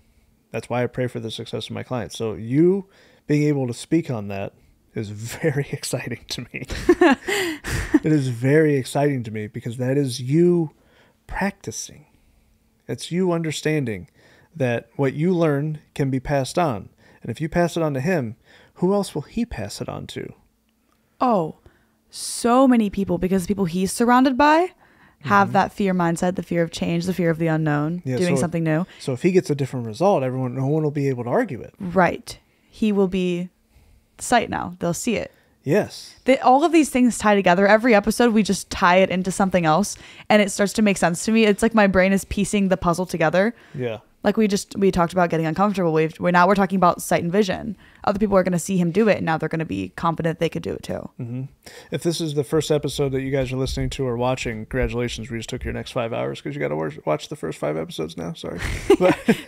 That's why I pray for the success of my clients. So you being able to speak on that is very exciting to me. it is very exciting to me because that is you practicing. It's you understanding that what you learn can be passed on. And if you pass it on to him, who else will he pass it on to? Oh, so many people because the people he's surrounded by have mm-hmm. that fear mindset, the fear of change, the fear of the unknown, Yeah, doing so- something new. So if he gets a different result, everyone, no one will be able to argue it. Right. He will be sight now. They'll see it. Yes. They, all of these things tie together. Every episode, we just tie it into something else, and it starts to make sense to me. It's like my brain is piecing the puzzle together. Yeah. Like we just we talked about getting uncomfortable. We've we're now we're talking about sight and vision. Other people are going to see him do it, and now they're going to be confident they could do it too. Mm-hmm. If this is the first episode that you guys are listening to or watching, congratulations. We just took your next five hours because you got to watch the first five episodes now. Sorry.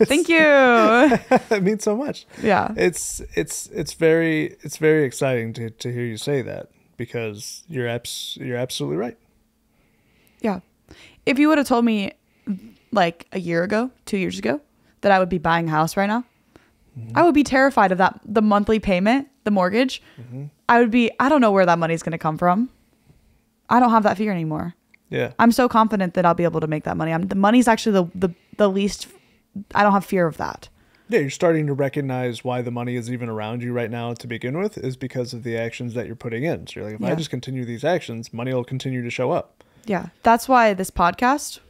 Thank you. that means so much. yeah. It's it's it's very it's very exciting to, to hear you say that because you're abs- you're absolutely right. Yeah. If you would have told me like a year ago, two years ago, that I would be buying a house right now, mm-hmm. I would be terrified of that the monthly payment, the mortgage. Mm-hmm. I would be I don't know where that money's going to come from. I don't have that fear anymore. Yeah. I'm so confident that I'll be able to make that money. I'm the money's actually the the, the least I don't have fear of that. Yeah, you're starting to recognize why the money is even around you right now to begin with is because of the actions that you're putting in. So you're like, if I just continue these actions, money will continue to show up. Yeah. That's why this podcast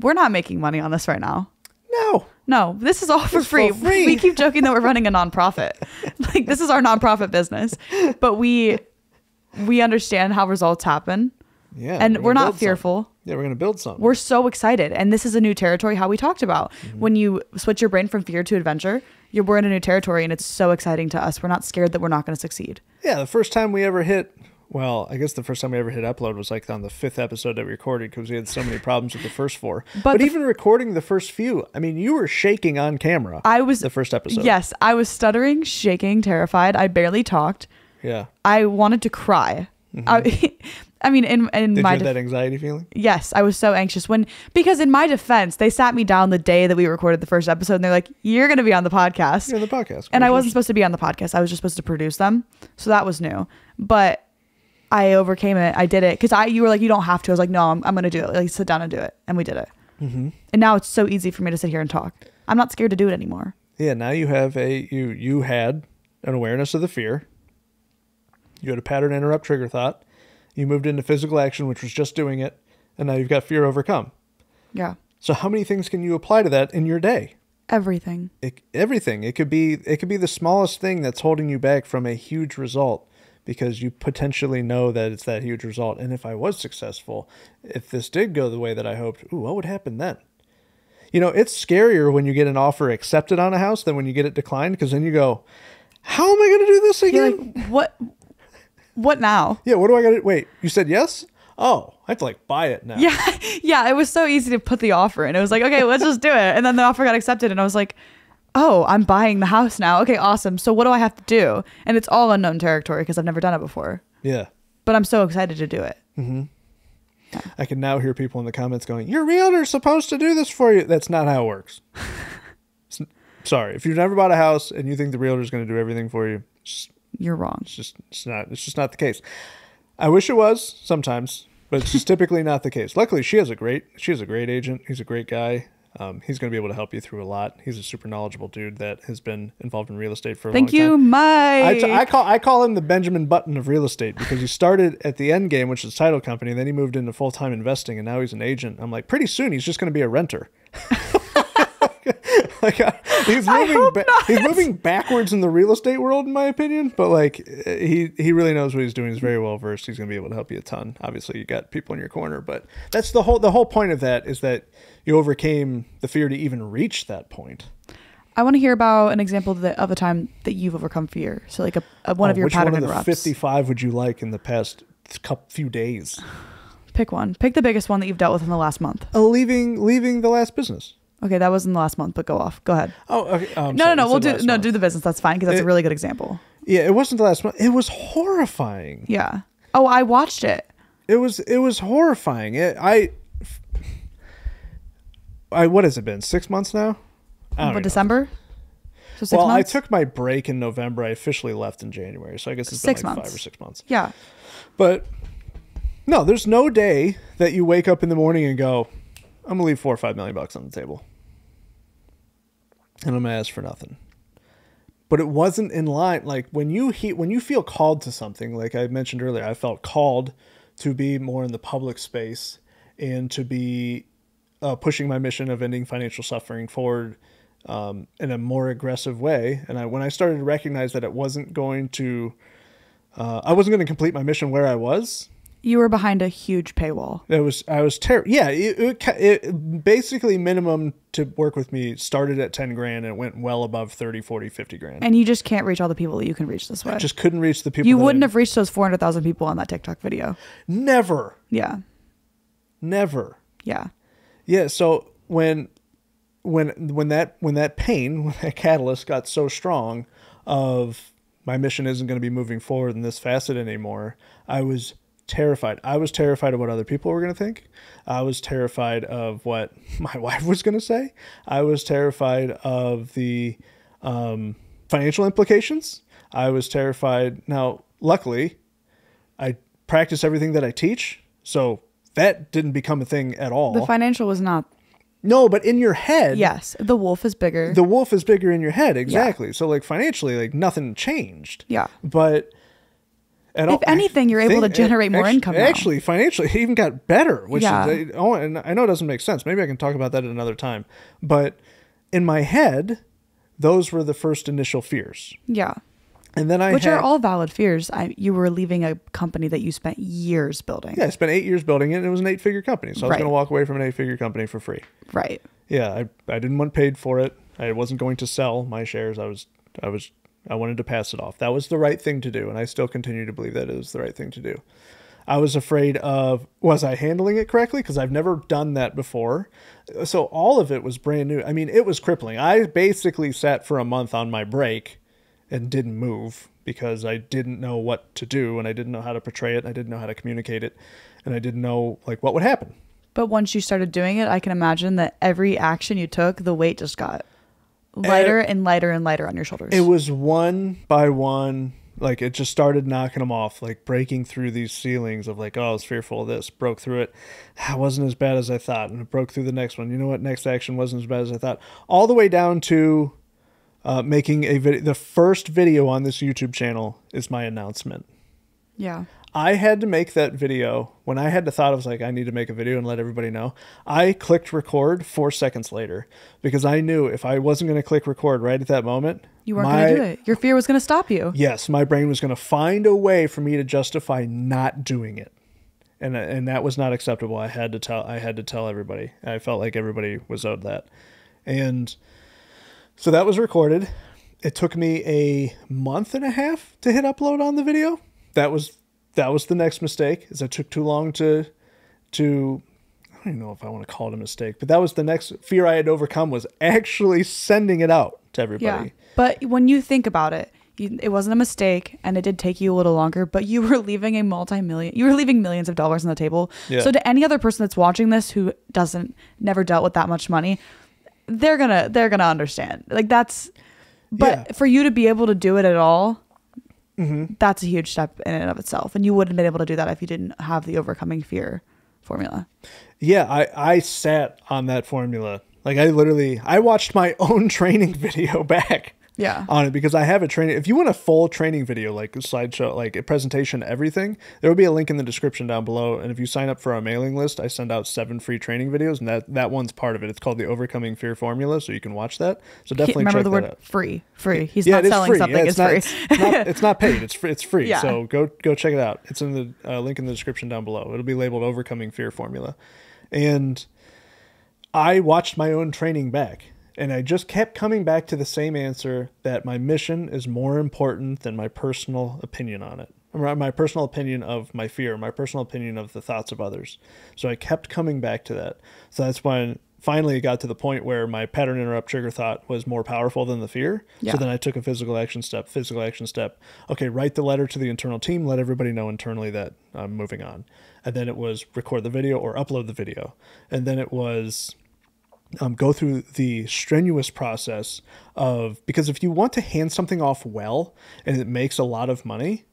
we're not making money on this right now. No. No, this is all for free. for free. We keep joking that we're running a nonprofit. like this is our nonprofit business. But we we understand how results happen Yeah. and gonna we're not build something. fearful. Yeah, we're gonna build something. We're so excited. And this is a new territory how we talked about. Mm-hmm. When you switch your brain from fear to adventure, you're we're in a new territory and it's so exciting to us. We're not scared that we're not going to succeed. yeah, the first time we ever hit well, I guess the first time we ever hit upload was like on the fifth episode that we recorded because we had so many problems with the first four. But, But even recording the first few, I mean, you were shaking on camera. I was the first episode. Yes, I was stuttering, shaking, terrified. I barely talked. Yeah. I wanted to cry. I, I mean, in in Mm-hmm. Did my you def- that anxiety feeling? Yes, I was so anxious when because in my defense, they sat me down the day that we recorded the first episode and they're like, "You're going to be on the podcast." You're on the podcast. and I wasn't supposed to be on the podcast. I was just supposed to produce them. So that was new. But I overcame it. I did it cuz I you were like, "You don't have to." I was like, "No, I'm, I'm going to do it. Like sit down and do it." And we did it. Mm-hmm. And now it's so easy for me to sit here and talk. I'm not scared to do it anymore. Yeah, now you have a you you had an awareness of the fear. You had a pattern interrupt trigger thought. You moved into physical action, which was just doing it, and now you've got fear overcome. Yeah. So how many things can you apply to that in your day? Everything. It, everything. It could be it could be the smallest thing that's holding you back from a huge result because you potentially know that it's that huge result. And if I was successful, if this did go the way that I hoped, ooh, what would happen then? You know, it's scarier when you get an offer accepted on a house than when you get it declined because then you go, how am I going to do this again? like, "What what now?" yeah, what do I got to wait? You said yes? Oh, I have to like buy it now. Yeah, yeah. It was so easy to put the offer in. It was like, okay, let's just do it. And then the offer got accepted, and I was like, oh, I'm buying the house now. Okay, awesome. So what do I have to do? And it's all unknown territory because I've never done it before. Yeah. But I'm so excited to do it. Mm-hmm. I can now hear people in the comments going, "Your realtor's supposed to do this for you." That's not how it works. Sorry, if you've never bought a house and you think the realtor's going to do everything for you, it's You're wrong. it's just it's not it's just not the case. I wish it was sometimes, but it's just typically not the case. Luckily, she has a great she has a great agent. He's a great guy. Um, he's going to be able to help you through a lot. He's a super knowledgeable dude that has been involved in real estate for a Thank long time. you, Mike. I, t- I call I call him the Benjamin Button of real estate because he started at the end game, which is title company, and then he moved into full time investing, and now he's an agent. I'm like, pretty soon he's just going to be a renter. like uh, he's moving, ba- he's moving backwards in the real estate world, in my opinion. But like he he really knows what he's doing. He's very well versed. He's going to be able to help you a ton. Obviously, you got people in your corner, but that's the whole the whole point of that is that you overcame the fear to even reach that point. I want to hear about an example of, the, of a time that you've overcome fear. So, like a, a one Oh, of your which pattern one of the interrupts. 55 would you like in the past couple, few days? Pick one. Pick the biggest one that you've dealt with in the last month. Uh, leaving leaving the last business. Okay, that was in the last month, but go off. Go ahead. Oh, okay. Oh, no, sorry, no, no. We'll do no month. do the business. That's fine because that's It- a really good example. Yeah, it wasn't the last month. It was horrifying. Yeah. Oh, I watched it. It was it was horrifying. It, I I what has it been? Six months now. But. December. So six well, months. I took my break in November. I officially left in January, so I guess it's Six like months. five or six months. yeah. But no, there's no day that you wake up in the morning and go, I'm gonna leave four or five million bucks on the table. And I'm gonna ask for nothing. but it wasn't in line. Like when you he, when you feel called to something, like I mentioned earlier, I felt called to be more in the public space and to be uh, pushing my mission of ending financial suffering forward um, in a more aggressive way. And I, when I started to recognize that it wasn't going to, uh, I wasn't going to complete my mission where I was. You were behind a huge paywall. It was I was terrible. Yeah, it, it, it basically minimum to work with me started at 10 grand and went well above 30, 40, 50 grand. And you just can't reach all the people that you can reach this way. Just couldn't reach the people. you wouldn't I- have reached those 400,000 people on that TikTok video. never, Yeah. never. Yeah. Yeah. So when when when that when that pain when that catalyst got so strong of my mission isn't going to be moving forward in this facet anymore, I was terrified. I was terrified of what other people were going to think. I was terrified of what my wife was going to say. I was terrified of the um, financial implications. I was terrified. Now, luckily, I practice everything that I teach, so that didn't become a thing at all. The financial was not. No, but in your head, Yes. The wolf is bigger. the wolf is bigger in your head. Exactly. So like financially, like nothing changed. yeah. But at If anything, you're able to generate more actu- income now. Actually, financially, it even got better. Which Yeah. is, oh, and I know it doesn't make sense. Maybe I can talk about that at another time. But in my head, those were the first initial fears, Yeah. and then I Which had, are all valid fears. I, you were leaving a company that you spent years building. Yeah, I spent eight years building it, and it was an eight-figure company. So I was Right. going to walk away from an eight-figure company for free. Right. yeah I, I didn't want paid for it i wasn't going to sell my shares i was i was i wanted to pass it off. That was the right thing to do and i still continue to believe that it is the right thing to do. I was afraid of was i handling it correctly? Because i've never done that before. So all of it was brand new. I mean it was crippling. I basically sat for a month on my break and didn't move because i didn't know what to do and i didn't know how to portray it i didn't know how to communicate it and i didn't know like what would happen. But once you started doing it, I can imagine that every action you took, the weight just got lighter and lighter and lighter on your shoulders. It was one by one, like it just started knocking them off, like breaking through these ceilings of like, oh, I was fearful of this, broke through it. that wasn't as bad as I thought, and it broke through the next one. You know what? Next action wasn't as bad as I thought. All the way down to uh, making a video. The first video on this YouTube channel is my announcement. yeah. I had to make that video when I had the thought I was like, I need to make a video and let everybody know. I clicked record four seconds later because I knew if I wasn't going to click record right at that moment, You weren't going to do it. Your fear was going to stop you. Yes, my brain was going to find a way for me to justify not doing it. And, and that was not acceptable. I had to tell I had to tell everybody. I felt like everybody was owed that. And so that was recorded. It took me a month and a half to hit upload on the video. That was that was the next mistake. Is it took too long to to I don't even know if I want to call it a mistake, but that was the next fear I had overcome was actually sending it out to everybody. Yeah. But when you think about it, you, it wasn't a mistake and it did take you a little longer, but you were leaving a multi-million, you were leaving millions of dollars on the table. Yeah. So to any other person that's watching this who doesn't, never dealt with that much money, they're gonna, they're gonna understand. Like that's, but Yeah. For you to be able to do it at all, Mm-hmm. that's a huge step in and of itself. And you wouldn't have been able to do that if you didn't have the overcoming fear formula. Yeah, I, I sat on that formula. Like I literally I watched my own training video back Yeah. on it because I have a training if you want a full training video like a slideshow like a presentation everything there will be a link in the description down below and if you sign up for our mailing list I send out seven free training videos and that that one's part of it it's called the overcoming fear formula so you can watch that so definitely Remember check the that word out free, free. He's yeah, not selling free. something. Yeah, it's not, free. It's not, it's not paid. It's free. It's free. Yeah. So go go check it out. It's in the uh, link in the description down below. It'll be labeled "Overcoming Fear Formula," and I watched my own training back, and I just kept coming back to the same answer that my mission is more important than my personal opinion on it. My personal opinion of my fear, my personal opinion of the thoughts of others. So I kept coming back to that. So that's when finally it got to the point where my pattern interrupt trigger thought was more powerful than the fear. Yeah. So then I took a physical action step, physical action step. Okay, write the letter to the internal team, let everybody know internally that I'm moving on. And then it was record the video or upload the video. And then it was um, go through the strenuous process of because if you want to hand something off well and it makes a lot of money,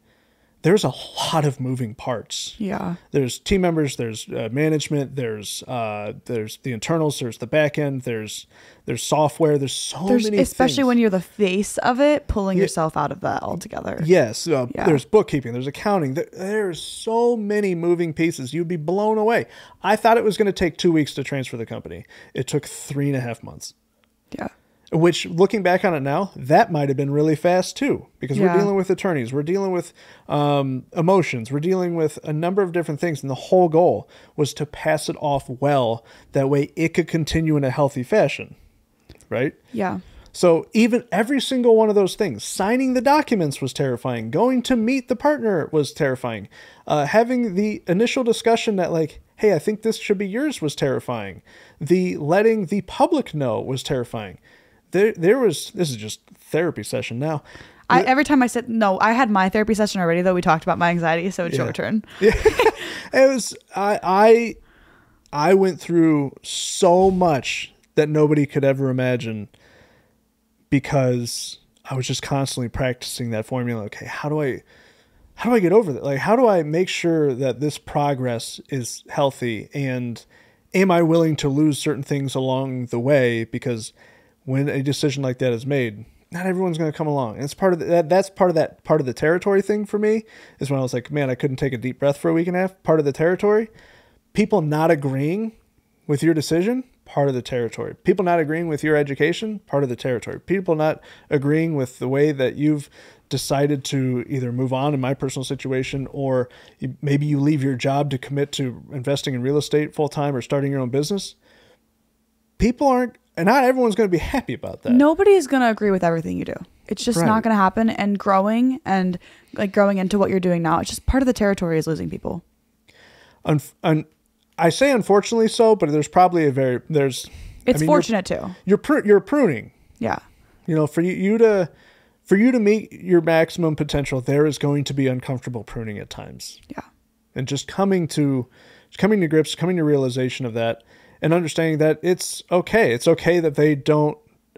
there's a lot of moving parts. Yeah. There's team members, there's uh, management, there's uh, there's the internals, there's the back end, there's there's software, there's so There's many especially things. when you're the face of it, pulling Yeah. yourself out of that altogether. Yes, uh, Yeah. there's bookkeeping, there's accounting. There, there's so many moving pieces. You'd be blown away. I thought it was going to take two weeks to transfer the company. It took three and a half months. Yeah. Which, looking back on it now, that might have been really fast too, because we're dealing with attorneys, we're dealing with um, emotions, we're dealing with a number of different things, and the whole goal was to pass it off well. That way, it could continue in a healthy fashion, right? Yeah. So even every single one of those things, signing the documents was terrifying. Going to meet the partner was terrifying. Uh, having the initial discussion that like, hey, I think this should be yours was terrifying. The letting the public know was terrifying. There, there was. This is just therapy session now. I, every time I said no, I had my therapy session already. Though we talked about my anxiety, so it's Yeah. your turn. Yeah. It was. I. I. I went through so much that nobody could ever imagine because I was just constantly practicing that formula. Okay, how do I how do I get over that? Like how do I make sure that this progress is healthy and am I willing to lose certain things along the way because when a decision like that is made, not everyone's going to come along. And it's part of the, that that's part of that part of the territory thing for me is when I was like, man, I couldn't take a deep breath for a week and a half. Part of the territory, people not agreeing with your decision, part of the territory. People not agreeing with your education, part of the territory. People not agreeing with the way that you've decided to either move on in my personal situation or maybe you leave your job to commit to investing in real estate full time or starting your own business. People aren't, and not everyone's going to be happy about that. Nobody is going to agree with everything you do. It's just Right. not going to happen. And growing and like growing into what you're doing now, it's just part of the territory is losing people. Un- un- I say unfortunately so, but there's probably a very there's. I It's mean, you're- fortunate too. You're pr- you're pruning. Yeah. You know, for you, you to for you to meet your maximum potential, there is going to be uncomfortable pruning at times, Yeah. and just coming to coming to grips, coming to realization of that, and understanding that it's okay. It's okay that they don't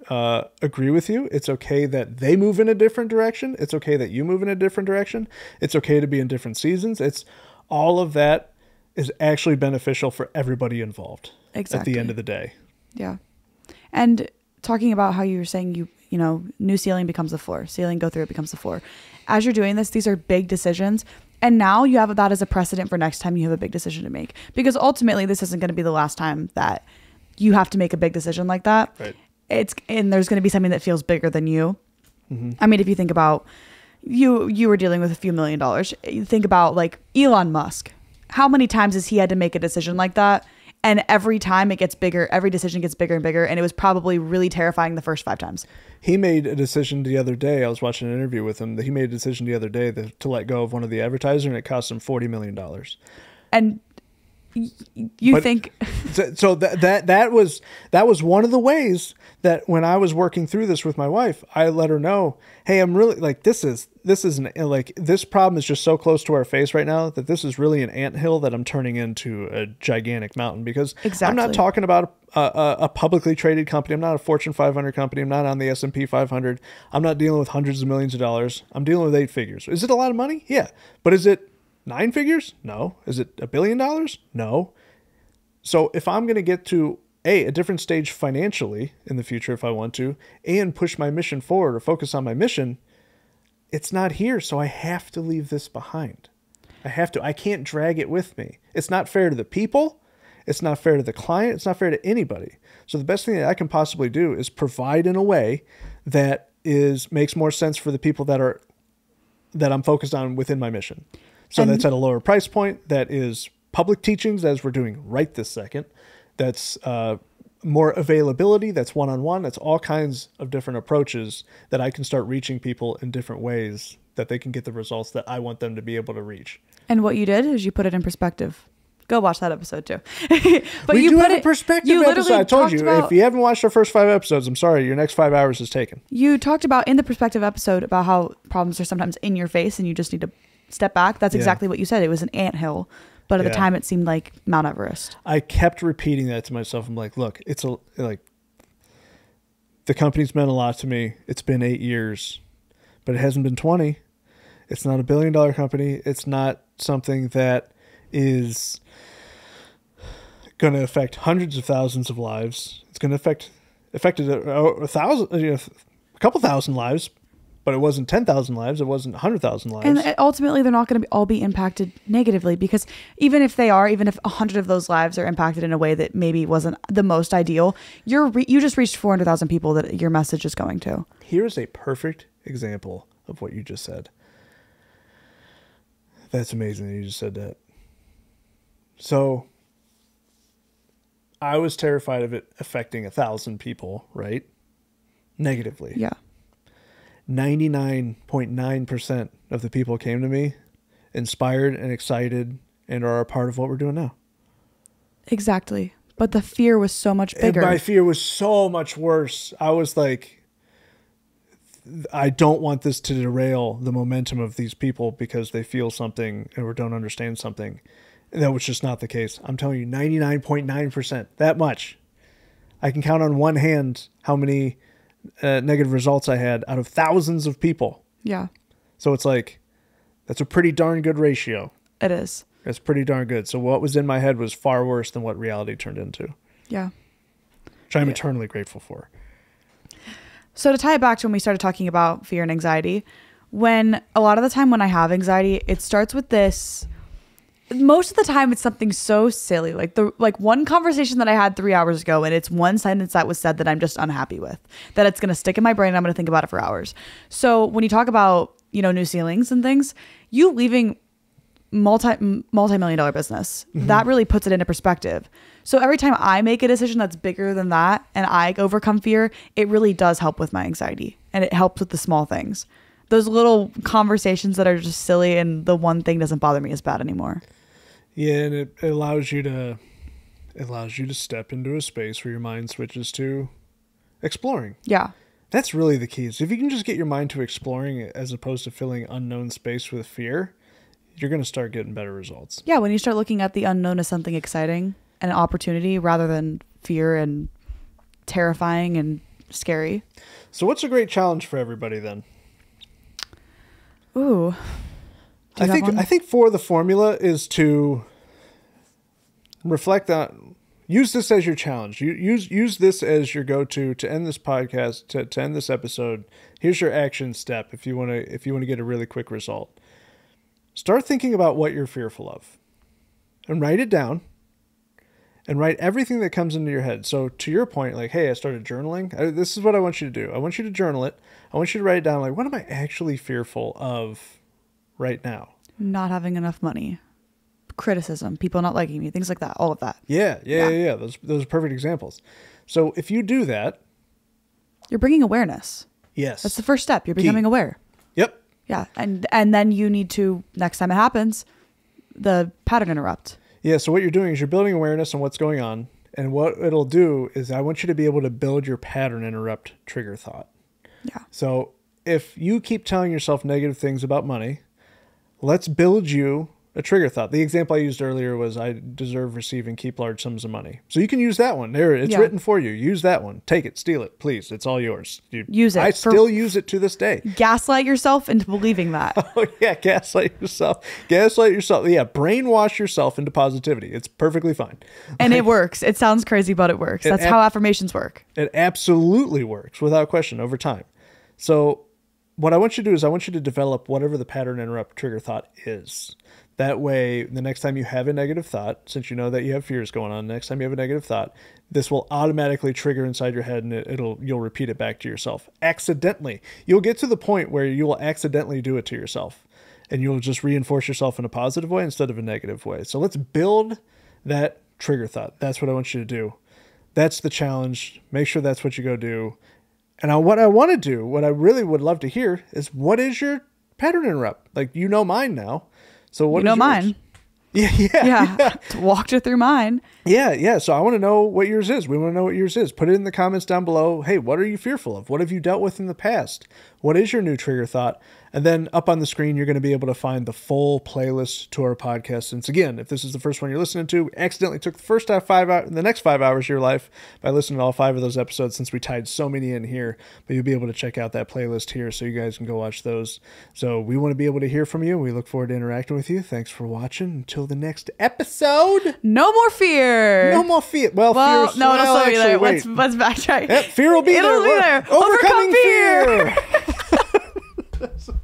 uh, agree with you. It's okay that they move in a different direction. It's okay that you move in a different direction. It's okay to be in different seasons. It's all of that is actually beneficial for everybody involved exactly. at the end of the day. Yeah. And talking about how you were saying you, you know, new ceiling becomes the floor, ceiling go through it becomes the floor. As you're doing this, these are big decisions. And now you have that as a precedent for next time you have a big decision to make. Because ultimately, this isn't going to be the last time that you have to make a big decision like that. Right. It's and there's going to be something that feels bigger than you. Mm-hmm. I mean, if you think about you, you were dealing with a few million dollars. You think about like Elon Musk. How many times has he had to make a decision like that? And every time it gets bigger, every decision gets bigger and bigger. And it was probably really terrifying the first five times. He made a decision the other day. I was watching an interview with him. That he made a decision the other day that, to let go of one of the advertisers, and it cost him forty million dollars. And you But- think, So, so that that that was that was one of the ways that when I was working through this with my wife, I let her know, "Hey, I'm really like this is this is an like this problem is just so close to our face right now that this is really an anthill that I'm turning into a gigantic mountain because I'm not talking about a, a, a publicly traded company. I'm not a Fortune 500 company. I'm not on the S&P 500. I'm not dealing with hundreds of millions of dollars. I'm dealing with eight figures. Is it a lot of money? Yeah, but is it nine figures? No. Is it a billion dollars? No. So if I'm going to get to a a different stage financially in the future if I want to and push my mission forward or focus on my mission, it's not here, so I have to leave this behind. I have to. I can't drag it with me. It's not fair to the people. It's not fair to the client. It's not fair to anybody. So the best thing that I can possibly do is provide in a way that is makes more sense for the people that are that I'm focused on within my mission. So And- that's at a lower price point. That is public teachings, as we're doing right this second. That's uh, more availability. That's one on one. That's all kinds of different approaches that I can start reaching people in different ways that they can get the results that I want them to be able to reach. and what you did is you put it in perspective. Go watch that episode too. but we you do put have it, a perspective you episode. I told you about- if you haven't watched our first five episodes, I'm sorry, your next five hours is taken. You talked about in the perspective episode about how problems are sometimes in your face and you just need to step back. That's Yeah. exactly what you said. It was an anthill, but at Yeah. the time it seemed like Mount Everest. I kept repeating that to myself. I'm like, look, it's a like the company's meant a lot to me. It's been eight years, but it hasn't been twenty. It's not a billion dollar company. It's not something that is going to affect hundreds of thousands of lives. It's going to affect affected a, a thousand, you know, a couple thousand lives, but it wasn't ten thousand lives. It wasn't hundred thousand lives. And ultimately, they're not going to all be impacted negatively because even if they are, even if a hundred of those lives are impacted in a way that maybe wasn't the most ideal, you're re- you just reached four hundred thousand people that your message is going to. Here's a perfect example of what you just said. That's amazing that you just said that. So I was terrified of it affecting a thousand people, right? Negatively. Yeah. 99.9% of the people came to me inspired and excited and are a part of what we're doing now. Exactly. But the fear was so much bigger. And my fear was so much worse. I was like, I don't want this to derail the momentum of these people because they feel something or don't understand something. And that was just not the case. I'm telling you, 99.9%, that much. I can count on one hand how many uh, negative results I had out of thousands of people. yeah, So it's like, that's a pretty darn good ratio. it is. That's pretty darn good. So what was in my head was far worse than what reality turned into, Yeah. which I'm Yeah. eternally grateful for. So to tie it back to when we started talking about fear and anxiety, when a lot of the time when I have anxiety, it starts with this. Most of the time, it's something so silly, like the like one conversation that I had three hours ago, and it's one sentence that was said that I'm just unhappy with, that it's gonna stick in my brain. and I'm gonna think about it for hours. So when you talk about you know new ceilings and things, you leaving multi multi million dollar business mm-hmm. that really puts it into perspective. So every time I make a decision that's bigger than that and I overcome fear, it really does help with my anxiety and it helps with the small things. Those little conversations that are just silly and the one thing doesn't bother me as bad anymore. Yeah, and it, it allows you to it allows you to step into a space where your mind switches to exploring. Yeah. That's really the key. Is if you can just get your mind to exploring as opposed to filling unknown space with fear, you're going to start getting better results. Yeah, when you start looking at the unknown as something exciting and an opportunity rather than fear and terrifying and scary. So what's a great challenge for everybody then? Ooh. I think? I think for the formula is to reflect on use this as your challenge. You use use this as your go to to end this podcast to, to end this episode. Here's your action step if you want to if you want to get a really quick result. Start thinking about what you're fearful of, and write it down. And write everything that comes into your head. So to your point, like, hey, I started journaling. I, this is what I want you to do. I want you to journal it. I want you to write it down. Like, what am I actually fearful of right now? not having enough money, criticism, people not liking me, things like that, all of that. Yeah, yeah, Yeah. yeah, yeah. Those those are perfect examples. So if you do that, You're bringing awareness. yes, That's the first step. You're becoming aware. yep, Yeah, and and then you need to next time it happens, the pattern interrupt. yeah. So what you're doing is you're building awareness on what's going on, and what it'll do is I want you to be able to build your pattern interrupt trigger thought. Yeah. So if you keep telling yourself negative things about money, let's build you a trigger thought. The example I used earlier was I deserve, receive, and keep large sums of money. So you can use that one. There, it's Yeah. written for you. Use that one. Take it, steal it, please. It's all yours. You, Use it I still use it to this day. Gaslight yourself into believing that. Oh yeah, gaslight yourself. Gaslight yourself. Yeah, brainwash yourself into positivity. It's perfectly fine. and it works. It sounds crazy, but it works. It That's how affirmations work. It absolutely works without question over time. So, what I want you to do is I want you to develop whatever the pattern interrupt trigger thought is. That way, the next time you have a negative thought, since you know that you have fears going on, next time you have a negative thought, this will automatically trigger inside your head, and it, it'll you'll repeat it back to yourself accidentally. You'll get to the point where you will accidentally do it to yourself, and you'll just reinforce yourself in a positive way instead of a negative way. So let's build that trigger thought. That's what I want you to do. That's the challenge. Make sure that's what you go do. And I, what I want to do, what I really would love to hear is what is your pattern interrupt? Like you know mine now. So what You know mine. Yeah, yeah, Yeah. Walked you through mine. yeah, yeah. So I want to know what yours is. We want to know what yours is. Put it in the comments down below. Hey, what are you fearful of? What have you dealt with in the past? What is your new trigger thought? And then up on the screen, you're going to be able to find the full playlist to our podcast. Since again, if this is the first one you're listening to, we accidentally took the first five hours, the next five hours of your life by listening to all five of those episodes since we tied so many in here. But you'll be able to check out that playlist here so you guys can go watch those. So we want to be able to hear from you. We look forward to interacting with you. Thanks for watching. Until the next episode. No more fear. No more fear. Well, well, fear's, no, well, no, sorry, actually, there. Let's let's backtrack. Yep, fear will be It'll there. be there. Overcoming Overcome fear. fear. so,